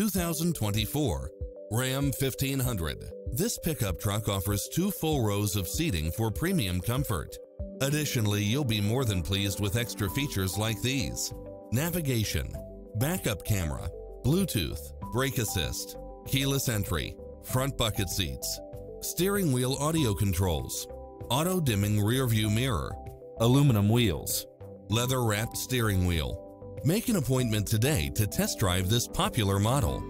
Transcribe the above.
2024 Ram 1500. This pickup truck offers two full rows of seating for premium comfort. Additionally, you'll be more than pleased with extra features like these. Navigation, backup camera, Bluetooth, brake assist, keyless entry, front bucket seats, steering wheel audio controls, auto dimming rear view mirror, aluminum wheels, leather wrapped steering wheel. Make an appointment today to test drive this popular model.